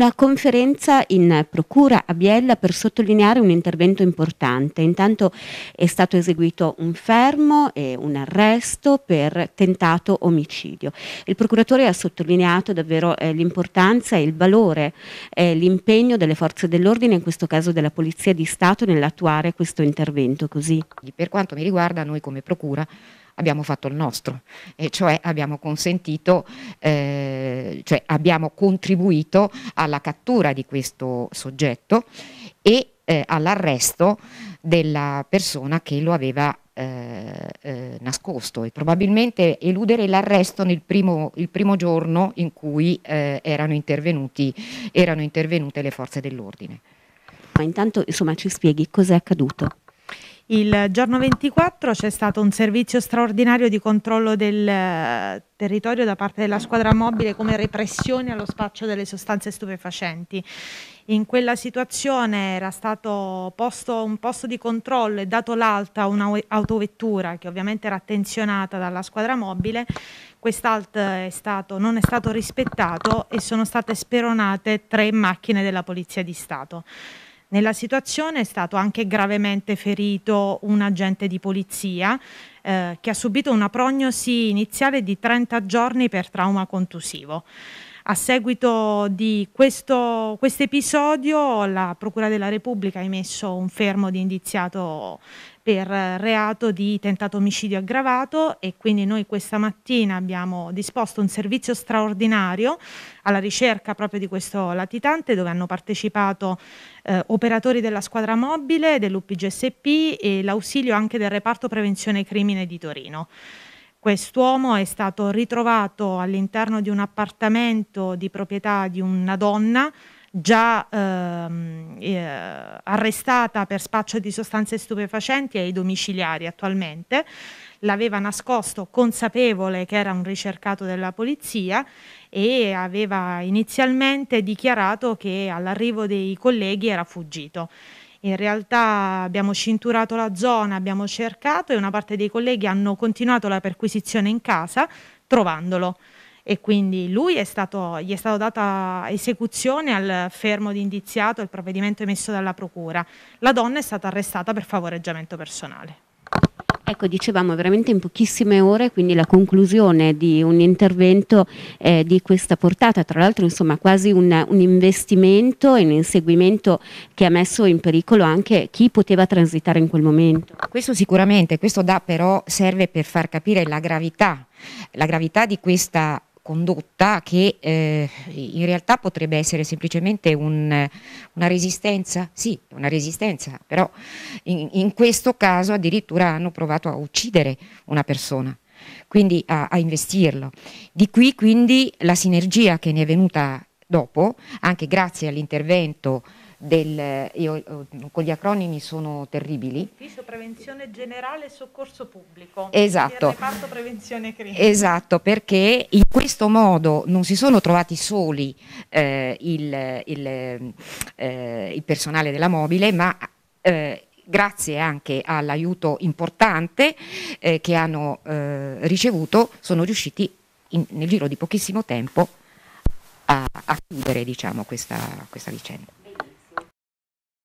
Una conferenza in procura a Biella per sottolineare un intervento importante. Intanto è stato eseguito un fermo e un arresto per tentato omicidio. Il procuratore ha sottolineato davvero eh, l'importanza e il valore, eh, l'impegno delle forze dell'ordine, in questo caso della Polizia di Stato, nell'attuare questo intervento. Così. Per quanto mi riguarda, noi come procura abbiamo fatto il nostro, e cioè abbiamo consentito, eh, cioè abbiamo contribuito alla cattura di questo soggetto e eh, all'arresto della persona che lo aveva eh, eh, nascosto e probabilmente eludere l'arresto nel primo, il primo giorno in cui eh, erano, erano intervenute le forze dell'ordine. Ma intanto insomma ci spieghi cosa è accaduto? Il giorno 24 c'è stato un servizio straordinario di controllo del eh, territorio da parte della squadra mobile come repressione allo spaccio delle sostanze stupefacenti. In quella situazione era stato posto un posto di controllo e dato l'alta a un'autovettura che ovviamente era attenzionata dalla squadra mobile. Quest'alt non è stato rispettato e sono state speronate tre macchine della Polizia di Stato. Nella situazione è stato anche gravemente ferito un agente di polizia eh, che ha subito una prognosi iniziale di 30 giorni per trauma contusivo. A seguito di questo episodio la Procura della Repubblica ha emesso un fermo di indiziato per reato di tentato omicidio aggravato e quindi noi questa mattina abbiamo disposto un servizio straordinario alla ricerca proprio di questo latitante dove hanno partecipato eh, operatori della squadra mobile, dell'UPGSP e l'ausilio anche del reparto prevenzione crimine di Torino. Quest'uomo è stato ritrovato all'interno di un appartamento di proprietà di una donna già ehm, eh, arrestata per spaccio di sostanze stupefacenti ai domiciliari attualmente, l'aveva nascosto consapevole che era un ricercato della polizia e aveva inizialmente dichiarato che all'arrivo dei colleghi era fuggito. In realtà abbiamo cinturato la zona, abbiamo cercato e una parte dei colleghi hanno continuato la perquisizione in casa trovandolo e quindi lui è stato, gli è stata data esecuzione al fermo di indiziato, il provvedimento emesso dalla procura. La donna è stata arrestata per favoreggiamento personale. Ecco, dicevamo veramente in pochissime ore, quindi la conclusione di un intervento eh, di questa portata, tra l'altro insomma quasi un, un, investimento e un inseguimento che ha messo in pericolo anche chi poteva transitare in quel momento. Questo sicuramente, questo da però serve per far capire la gravità, la gravità di questa condotta che eh, in realtà potrebbe essere semplicemente un, una resistenza, sì, una resistenza, però in, in, questo caso addirittura hanno provato a uccidere una persona, quindi a, a investirlo. Di qui quindi la sinergia che ne è venuta dopo, anche grazie all'intervento del, io con gli acronimi sono terribili. Ufficio Prevenzione Generale e Soccorso Pubblico. Esatto. Esatto, perché in questo modo non si sono trovati soli eh, il, il, eh, il, personale della mobile, ma eh, grazie anche all'aiuto importante eh, che hanno eh, ricevuto, sono riusciti in, nel giro di pochissimo tempo a, a chiudere diciamo, questa, questa vicenda.